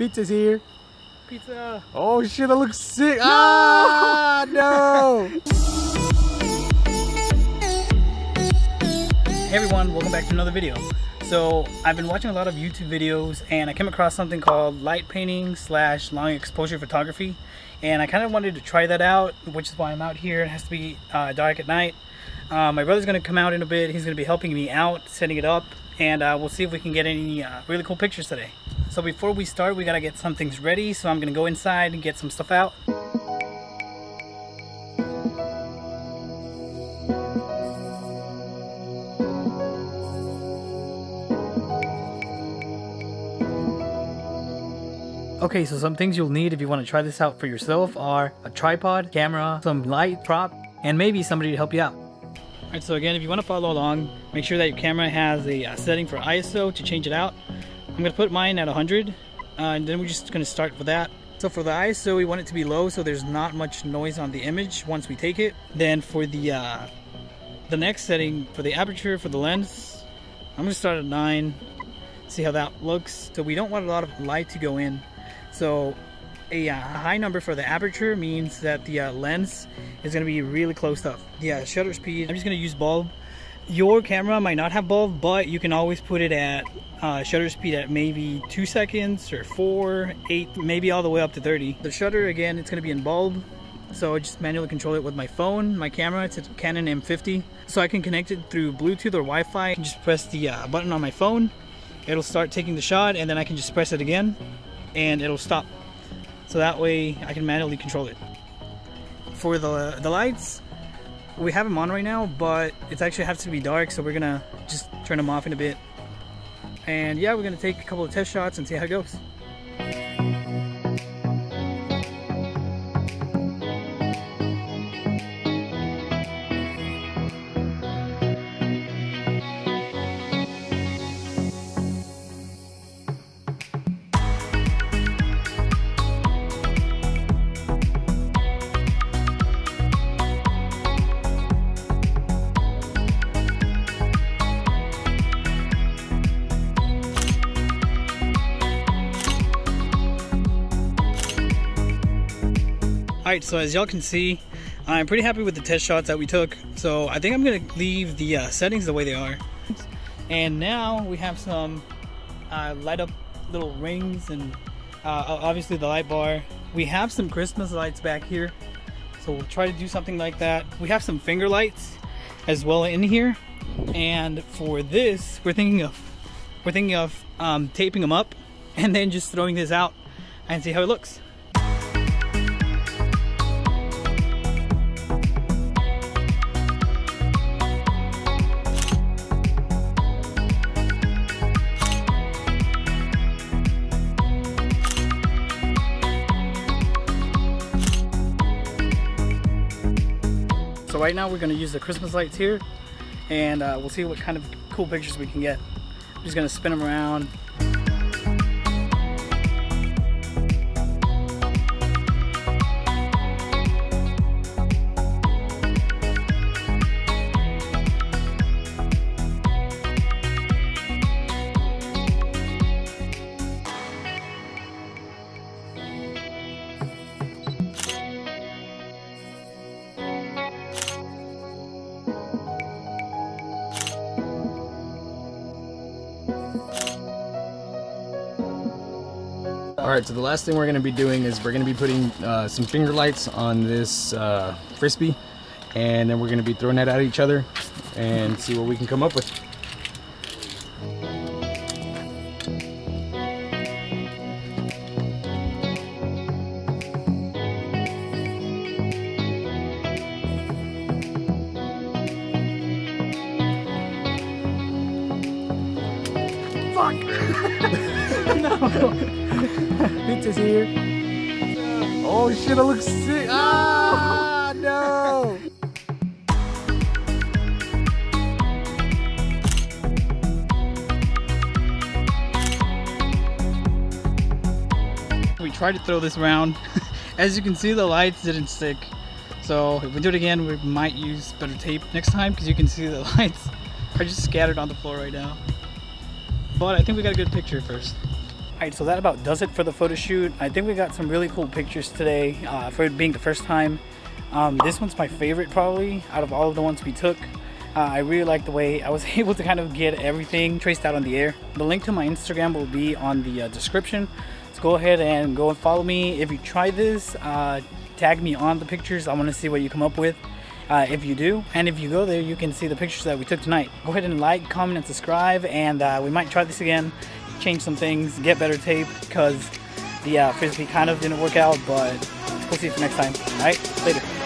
Pizza's here. Pizza. Oh shit, that looks sick. No! Ah, no. Hey everyone, welcome back to another video. So I've been watching a lot of YouTube videos and I came across something called light painting slash long exposure photography and I kind of wanted to try that out which is why I'm out here. It has to be uh, dark at night. Uh, my brother's going to come out in a bit. He's going to be helping me out, setting it up and uh, we'll see if we can get any uh, really cool pictures today. So before we start we got to get some things ready so I'm to go inside and get some stuff out. Okay, so some things you'll need if you want to try this out for yourself are a tripod, camera, some light, prop, and maybe somebody to help you out. Alright, so again, if you want to follow along, make sure that your camera has a uh, setting for ISO to change it out. I'm to put mine at 100, uh, and then we're just to start with that. So for the ISO, we want it to be low so there's not much noise on the image once we take it. Then for the uh, the next setting, for the aperture, for the lens, I'm to start at 9, see how that looks. So we don't want a lot of light to go in. So a uh, high number for the aperture means that the uh, lens is going to be really close up. Yeah, shutter speed, I'm just going to use bulb. Your camera might not have bulb, but you can always put it at uh, shutter speed at maybe 2 seconds or 4, 8, maybe all the way up to 30. The shutter, again, it's going to be in bulb. So I just manually control it with my phone, my camera, it's a Canon M50. So I can connect it through Bluetooth or Wi-Fi. Just press the uh, button on my phone. It'll start taking the shot and then I can just press it again and it'll stop. So that way I can manually control it. For the, the lights, we have them on right now, but it actually has to be dark, so we're gonna just turn them off in a bit. And yeah, we're gonna take a couple of test shots and see how it goes. Alright, so as y'all can see, I'm pretty happy with the test shots that we took. So I think I'm going to leave the uh, settings the way they are. And now we have some uh, light up little rings and uh, obviously the light bar. We have some Christmas lights back here. So we'll try to do something like that. We have some finger lights as well in here. And for this, we're thinking of we're thinking of um, taping them up and then just throwing this out and see how it looks. So right now we're gonna use the Christmas lights here and uh, we'll see what kind of cool pictures we can get. I'm just gonna spin them around. All right, so the last thing we're gonna be doing is we're gonna be putting uh, some finger lights on this uh, Frisbee and then we're gonna be throwing that at each other and see what we can come up with. Fuck! Pizza's here. Oh shit, that looks sick. Ah, no. We tried to throw this around. As you can see, the lights didn't stick. So if we do it again, we might use better tape next time because you can see the lights are just scattered on the floor right now. But I think we got a good picture first. Alright, so that about does it for the photo shoot. I think we got some really cool pictures today uh, for it being the first time. Um, this one's my favorite probably out of all of the ones we took. Uh, I really like the way I was able to kind of get everything traced out on the air. The link to my Instagram will be on the uh, description. So go ahead and go and follow me. If you try this, uh, tag me on the pictures. I want to see what you come up with. Uh, if you do, and if you go there, you can see the pictures that we took tonight. Go ahead and like, comment, and subscribe, and uh, we might try this again change some things, get better tape because the uh, frisbee kind of didn't work out, but we'll see you next time. All right, later.